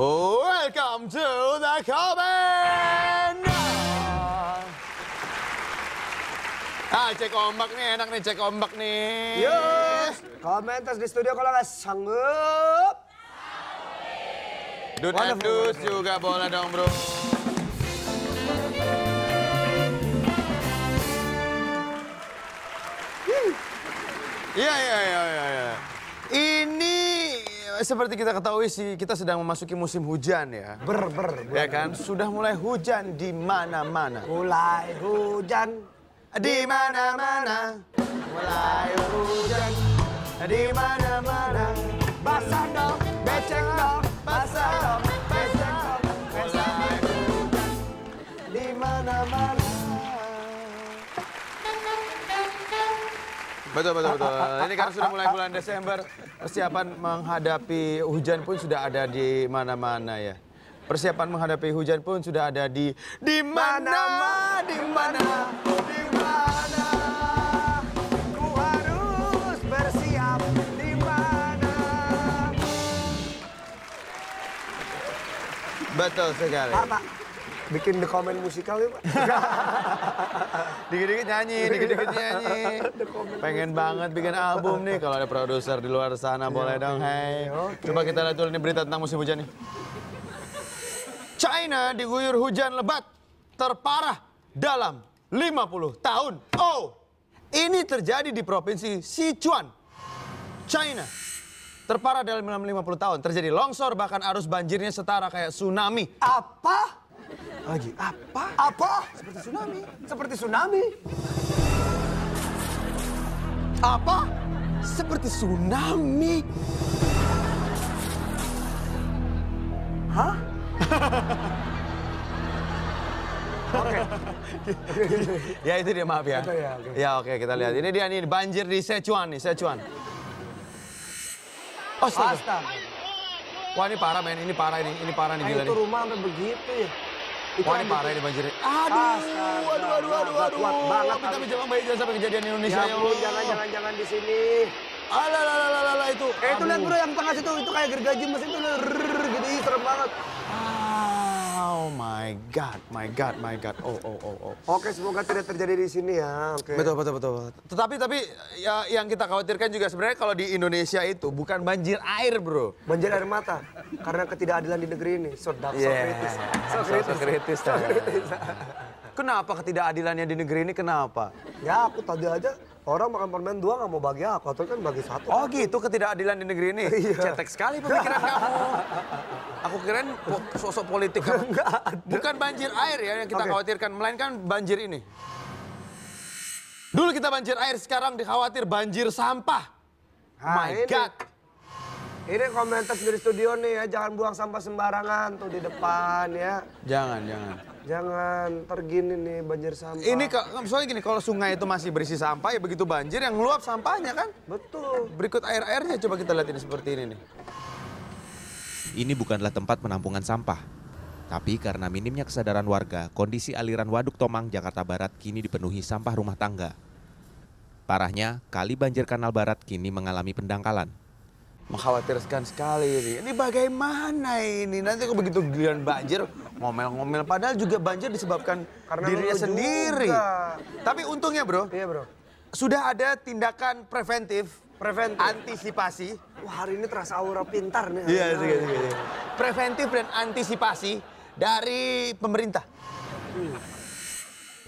Welcome to the comment. Ah, cek ombak nih, enak nih cek ombak nih. Yuk, komentar di studio kalau nggak sanggup. Dut and dus juga boleh dong bro. Iya, iya, iya, iya. iya. Ini seperti kita ketahui sih, kita sedang memasuki musim hujan ya. Ber, ber, ber. Ya kan, sudah mulai hujan di mana-mana. Mulai hujan. Di mana-mana, mulai hujan. Di mana-mana, Basah dong, becek dong, basah dong, becek dong, mulai hujan. di mana-mana. Betul, betul, betul. Ini kan sudah mulai bulan Desember, persiapan menghadapi hujan pun sudah ada di mana-mana ya. Persiapan menghadapi hujan pun sudah ada di di mana, di mana, di mana? Ku harus bersiap di mana? Betul sekali. Bikin the comment musikal yuk, Pak. Dikit-dikit nyanyi, dikit-dikit nyanyi. Pengen banget bikin album nih. Kalau ada produser di luar sana boleh dong. Hey, coba kita lihat dulu nih berita tentang musim hujan nih. China diguyur hujan lebat terparah dalam 50 tahun. Oh, ini terjadi di provinsi Sichuan, China. Terparah dalam 50 tahun. Terjadi longsor bahkan arus banjirnya setara kayak tsunami. Apa? Lagi apa? Apa? Seperti tsunami. Seperti tsunami. Apa? Seperti tsunami. Hah? Ya itu dia maaf ya. Itu ya, oke. Ya oke kita lihat. Ini dia nih banjir di Sichuan nih, Sichuan. Astaga. Astaga. Wah ini parah men, ini parah ini, ini parah nih gila itu nih. rumah sampai begitu ya. Wah ini parah ini banjirnya. Aduh, Astaga, aduh, aduh, aduh, aduh. kuat banget, Tapi tapi jangan baik jangan sampai kejadian di Indonesia Ya ya Allah. jangan, jangan, jangan di sini. Alah, alah, alah, alah, itu. Eh itu lihat bro yang tengah situ, itu kayak gergaji mesin itu gitu, serem banget. Oh my God, my God, my God. Oh, oh, oh, oh. Oke, semoga tidak terjadi di sini ya. Oke. Betul, betul, betul. Tetapi, tapi ya, yang kita khawatirkan juga sebenarnya kalau di Indonesia itu bukan banjir air, bro. Banjir air mata karena ketidakadilan di negeri ini. So dark, so Yeah. kritis. So So- kritis. so kritis, So ya. kritis. Kenapa ketidakadilannya di negeri ini? Kenapa? Ya aku tadi aja orang makan permen dua nggak mau bagi aku, atau kan bagi satu. Oh gitu ketidakadilan di negeri ini. Iya. Cetek sekali pemikiran kamu. Aku kirain po- sosok politik kamu. Bukan banjir air ya yang kita khawatirkan, melainkan banjir ini. Dulu kita banjir air, sekarang dikhawatir banjir sampah. Nah, My ini. God. Ini komentar dari studio nih ya, jangan buang sampah sembarangan tuh di depan ya. Jangan, jangan. Jangan tergini nih banjir sampah. Ini soalnya gini, kalau sungai itu masih berisi sampah ya begitu banjir yang ngeluap sampahnya kan. betul. Berikut air-airnya coba kita lihat ini seperti ini nih. Ini bukanlah tempat penampungan sampah. Tapi karena minimnya kesadaran warga, kondisi aliran Waduk Tomang, Jakarta Barat kini dipenuhi sampah rumah tangga. Parahnya, kali banjir Kanal Barat kini mengalami pendangkalan. Mengkhawatirkan sekali ini. Ini bagaimana ini? Nanti kok begitu giliran banjir, ngomel-ngomel. Padahal juga banjir disebabkan Karena dirinya sendiri. juga. Tapi untungnya bro, Iya bro. sudah ada tindakan preventif, Preventif. antisipasi. Wah hari ini terasa aura pintar nih. Iya, iya, iya, iya. Preventif dan antisipasi dari pemerintah.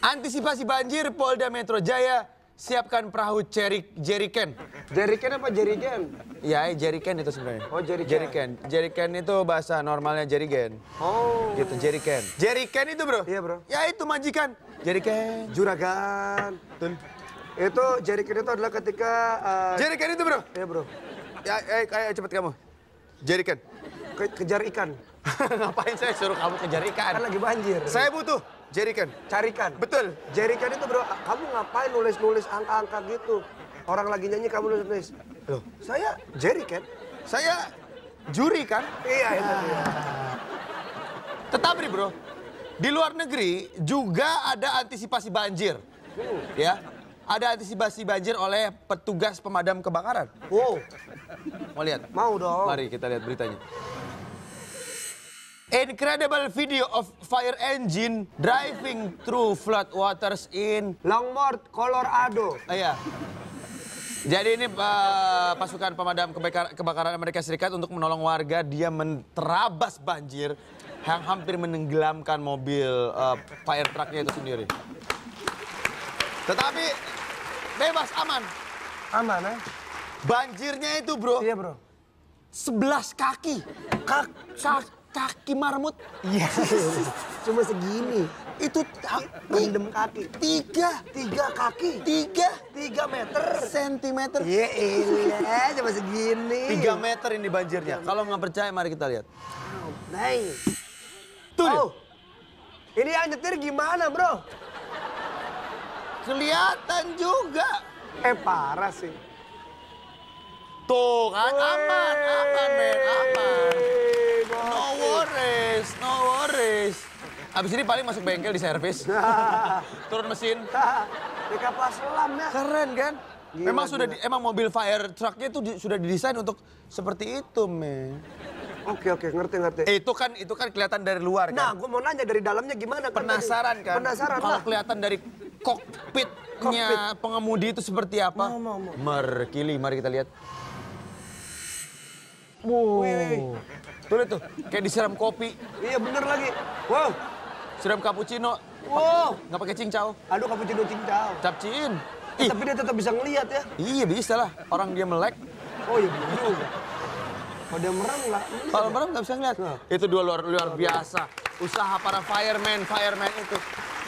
Antisipasi banjir, Polda Metro Jaya siapkan perahu jerik, jeriken. Jeriken apa jerigen? Ya, jeriken itu sebenarnya. Oh, jeriken. Jeriken. Jeriken itu bahasa normalnya jerigen. Oh. Gitu, jeriken. Jeriken itu, Bro. Iya, bro. Ya itu majikan. Jeriken. Juragan. Betul. Itu jeriken itu adalah ketika. uh, Jeriken itu, Bro. Iya bro. Ya, eh, kayak cepet kamu. Jeriken. Ke- kejar ikan. Ngapain saya suruh kamu kejar ikan? Kan lagi banjir. Saya butuh jeriken. carikan. Betul. Jeriken itu bro, kamu ngapain nulis-nulis angka-angka gitu? Orang lagi nyanyi kamu nulis-nulis. Loh, saya jeriken. Saya juri kan? Iya itu dia. Tetapi bro, di luar negeri juga ada antisipasi banjir. Ya, ada antisipasi banjir oleh petugas pemadam kebakaran. Wow, Mau lihat? mau dong. Mari kita lihat beritanya. Incredible video of fire engine driving through flood waters in Longmont, Colorado. Ah, iya. Jadi ini eh, pasukan pemadam kebakar- kebakaran Amerika Serikat untuk menolong warga dia menerabas banjir yang hampir menenggelamkan mobil eh, fire trucknya itu sendiri. Tetapi bebas aman. Aman, eh? Banjirnya itu bro, Iya, bro. 11 kaki. Kak, kak- kaki marmut. Iya. Cuma segini. Itu Mendem kaki. tiga, Tiga kaki. tiga Tiga meter. sentimeter. Iya, iya. Cuma segini. Tiga meter ini banjirnya. Kalau nggak percaya, mari kita lihat. Nice. Tuh. Oh. Ini yang nyetir gimana, bro? Kelihatan juga. Eh, parah sih. Tuh kan aman, aman men, Abis ini paling masuk bengkel di servis. Turun mesin. Di kapal selam ya. Keren kan? Gila, memang sudah di- emang mobil fire trucknya itu di- sudah didesain untuk seperti itu, men. Oke, oke, ngerti, ngerti. Eh, itu kan itu kan kelihatan dari luar Nah, kan. gue mau nanya dari dalamnya gimana? Penasaran kan? Penasaran Kalau lah. kelihatan dari kokpitnya pengemudi itu seperti apa? Mau, mau, mau. Merkili, mari kita lihat. Wih, Tuh lihat tuh, kayak disiram kopi, iya bener lagi. Wow, siram cappuccino, wow. nggak pakai cincau, Aduh, kamu cincau capcin. Eh, tapi dia tetap bisa ngelihat ya. iya bisa lah, orang dia melek, Oh iya bener juga. Kalau dia merem lah. kalau merem nggak bisa ngeliat. Nah. Itu dua luar, luar biasa, usaha para fireman, fireman itu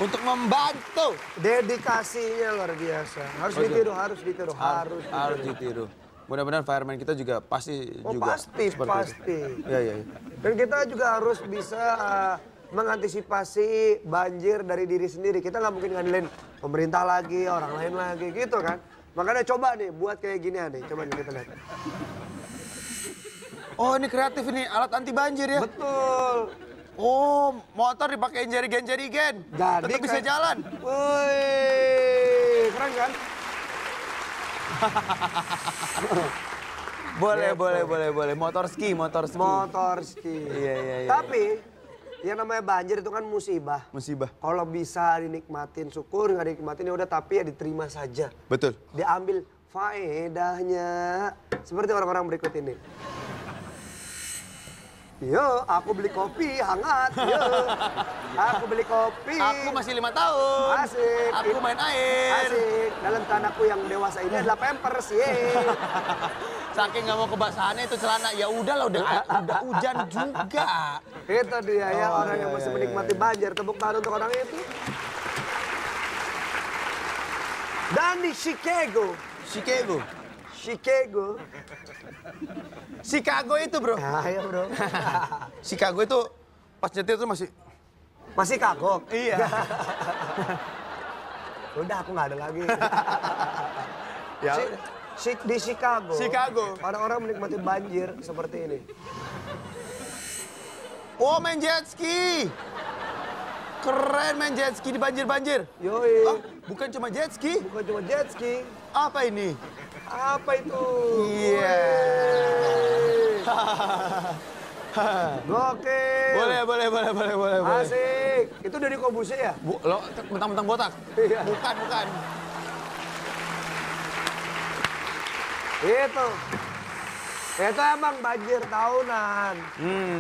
untuk membantu. Dedikasinya luar biasa. Harus Betul. ditiru, harus ditiru, harus. harus ditiru. Mudah-mudahan fireman kita juga pasti Oh juga pasti, pasti. itu. Iya, iya. iya. Dan kita juga harus bisa uh, mengantisipasi banjir dari diri sendiri. Kita nggak mungkin ngandelin pemerintah lagi, orang lain lagi gitu kan. Makanya coba nih buat kayak gini nih. Coba nih kita lihat. Oh ini kreatif ini alat anti banjir ya? Betul. Oh motor dipakein jarigen-jarigen, Jadi tetap bisa jalan. Wih, keren kan? Boleh, boleh, boleh, boleh. Motor ski, motor ski. Motor ski. Iya, iya, iya. Tapi yang namanya banjir itu kan musibah. Musibah. Kalau bisa dinikmatin syukur, nggak dinikmatin ya udah tapi ya diterima saja. Betul. Diambil faedahnya. Seperti orang-orang berikut ini. Yo, aku beli kopi hangat. Yo, aku beli kopi. Aku masih lima tahun. Asik. Aku main air. Asik. Dalam tanahku yang dewasa ini adalah pampers. Ye. Saking nggak mau kebasahannya itu celana. Ya udahlah, udah udah hujan juga. Itu dia ya Oh, orang iya, yang masih iya, menikmati banjir. Tepuk tangan untuk orang itu. Dan di Chicago, Chicago. Chicago. Chicago itu bro. Nah, ya bro. Chicago itu pas nyetir tuh masih. Masih kagok. Iya. Udah aku nggak ada lagi. Ya Si- si- di Chicago. Chicago. Orang-orang menikmati banjir seperti ini. Oh main jet ski. Keren main jet ski di banjir-banjir. Yoi. Oh, bukan cuma jet ski. Bukan cuma jet ski. Apa ini? Apa itu? Iya. Gokil. boleh, boleh, boleh, boleh, boleh, boleh. Asik. Itu dari Kobuse ya? Bu, lo mentang-mentang botak? Iya. Bukan, bukan. Itu. Itu emang banjir tahunan.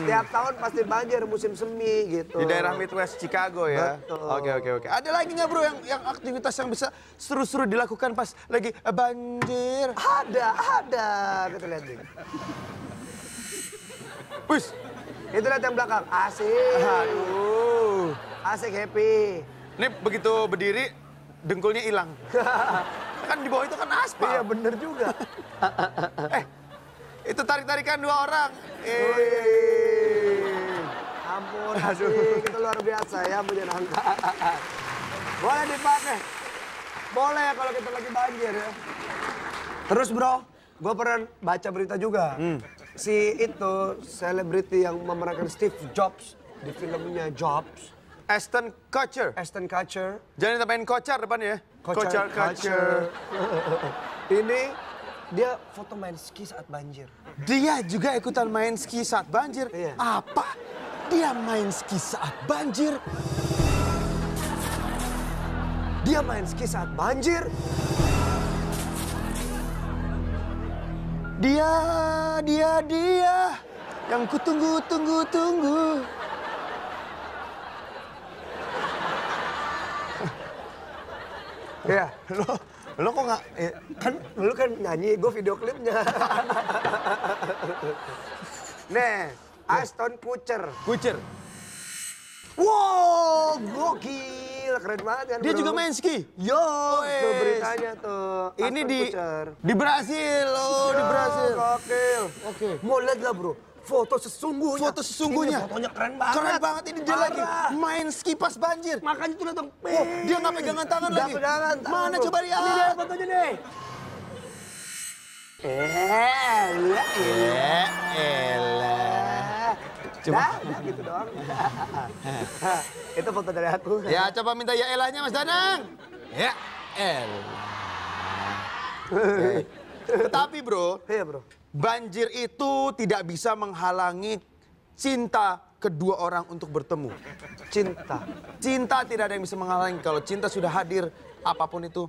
Tiap tahun pasti banjir musim semi gitu. Hmm. Di daerah Midwest Chicago ya. Betul. Oke, oke, oke. Ada lagi nggak bro yang yang aktivitas yang bisa seru-seru dilakukan pas lagi eh, banjir? Ada, ada. Kita lihat nih. Wis. Itu lihat yang belakang. Asik. Aduh. Asik happy. Ini begitu berdiri, dengkulnya hilang. kan di bawah itu kan aspal. Iya bener juga. Eh, itu tarik-tarikan dua orang. Eh. Ampun, asik. Itu luar biasa ya menyenangkan. Boleh dipakai. Boleh kalau kita lagi banjir ya. Terus bro, gue pernah baca berita juga. Si itu selebriti yang memerankan Steve Jobs di filmnya Jobs. Aston Kutcher. Aston Kutcher. Jangan tambahin kocar depannya ya. Kutcher, Kutcher. Ini dia foto main ski saat banjir. Dia juga ikutan main ski saat banjir. Iya. Apa? Dia main ski saat banjir. Dia main ski saat banjir. Dia, dia, dia. Yang kutunggu, tunggu, tunggu. Iya. Lo, lo kok nggak? eh, Kan lu kan nyanyi, gue video klipnya. Nih, Aston Kutcher. kucer. Wow, gokil, keren banget kan Dia bro? juga main ski. Yo, tuh Wes. beritanya tuh. Ini Aston di Kutcher. di Brasil, oh di Brasil. Gokil. Oke. Mau lihat lah bro, foto sesungguhnya. Foto sesungguhnya. Ini fotonya keren banget. Keren banget ini dia lagi main ski pas banjir. Makanya tuh datang. Oh, dia nggak pegangan tangan Nggak lagi. pegangan tangan, Mana bro. coba lihat? Ini dia fotonya deh. Eh, lah, Eh, elah. Coba. Dah, dah gitu doang. Itu foto dari aku. Ya coba minta ya elahnya Mas Danang. Ya elah. Ya. Tetapi bro, Iya bro. Banjir itu tidak bisa menghalangi cinta kedua orang untuk bertemu. Cinta. Cinta tidak ada yang bisa menghalangi. Kalau cinta sudah hadir, apa pun itu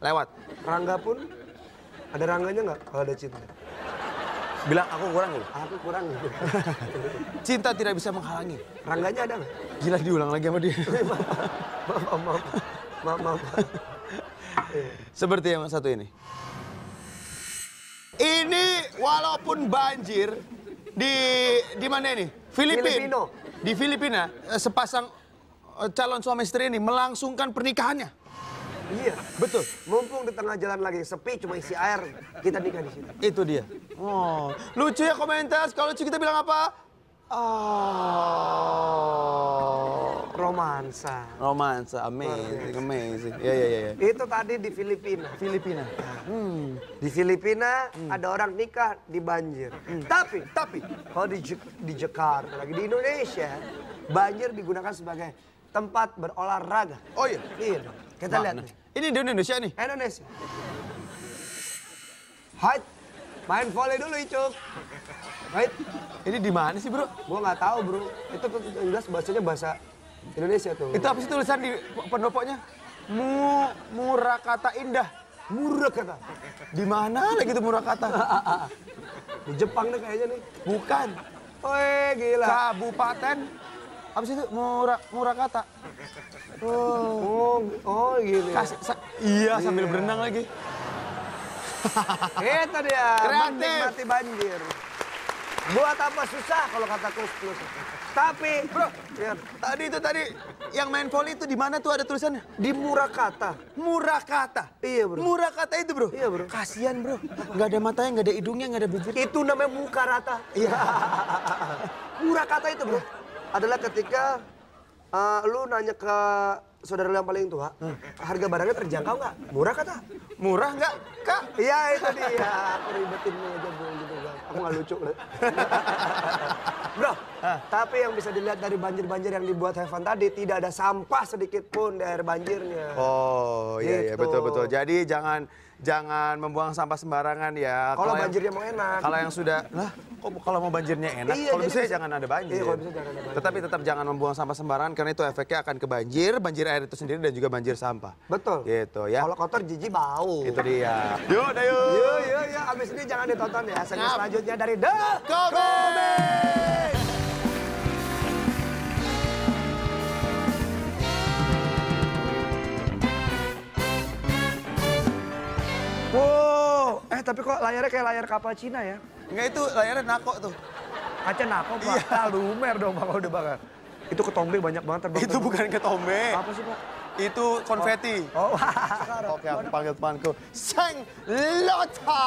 lewat. Rangga pun ada rangganya nggak kalau ada cinta? Bilang aku kurang loh. Aku kurang. Cinta tidak bisa menghalangi. Rangganya ada nggak? Gila diulang lagi sama dia. Maaf, maaf, maaf. Maaf, maaf. Seperti yang satu ini. Ini walaupun banjir di di mana ini? Filipina. Filipino. Di Filipina eh, sepasang eh, calon suami istri ini melangsungkan pernikahannya. Iya. Betul. Mumpung di tengah jalan lagi sepi, cuma isi air, kita nikah di sini. Itu dia. Oh, lucu ya komentar. Kalau lucu kita bilang apa? Oh. Romansa. Romansa, amazing, amazing. Ya, ya, ya. ya. Itu tadi di Filipina. Filipina. Hmm. Di Filipina ada orang nikah di banjir. Tapi, tapi kalau di, di Jakarta lagi di Indonesia, banjir digunakan sebagai tempat berolahraga. Oh iya. Iya. Kita lihat Mana? nih. Ini di Indonesia nih. Indonesia. Hai, main volley dulu Icuk. Hai, Ini di mana sih, Bro? gua nggak tahu bro. Itu jelas bahasanya bahasa Indonesia tuh. Itu apa sih tulisan di pendopoknya? Mu murah kata indah. murah kata. Di mana lagi tuh murah kata? Di Jepang deh kayaknya nih. Bukan. Wih gila. Kabupaten apa sih itu? Murah murah kata. Oh, oh gini. Kasih sa- iya sambil berenang lagi. Itu dia. Kreatif. Menikmati banjir. Buat apa susah kalau kata kus plus. Tapi, bro, ya, Tadi itu tadi yang main volley itu di mana tuh ada tulisannya? di murah kata. Murah kata. Iya, bro. Murah kata itu, Bro. Iya, bro. Kasihan, Bro. Nggak ada matanya, nggak ada hidungnya, nggak ada bibir. Itu namanya muka rata. Iya. Murah kata itu bro. Adalah ketika eh, lu nanya ke saudara yang paling tua, harga barangnya terjangkau nggak? Murah kata? Murah nggak, Kak? Iya itu dia. Aku ribetin aja bro gitu. Aku nggak lucu bro. bro, tapi yang bisa dilihat dari banjir-banjir yang dibuat Heaven tadi tidak ada sampah sedikit pun di air banjirnya. Oh, iya iya Gitu. betul betul. Jadi jangan jangan membuang sampah sembarangan ya. Kalau yang- banjirnya mau enak. Kalau yang sudah lah, kok kalau mau banjirnya enak, Iya, kalau bisa bisa- jangan ada banjir. Iya, kalau bisa jangan ada banjir. Tetapi tetap jangan membuang sampah sembarangan karena itu efeknya akan ke banjir, banjir air itu sendiri dan juga banjir sampah. Betul. Gitu ya. Kalau kotor jijik bau. Itu dia. Yuk, dah yuk. Yuk, yuk, yuk. Abis ini jangan ditonton ya. Segmen selanjutnya dari The Kobe. Wow, eh tapi kok layarnya kayak layar kapal Cina ya? Enggak itu layarnya nako tuh. Kaca nako pak, iya. lumer dong pak udah bakar. Itu ketombe banyak banget terbang. Itu bukan ketombe. Apa sih pak? Itu konfeti. Oh, Oke, aku panggil temanku. Sang Lota.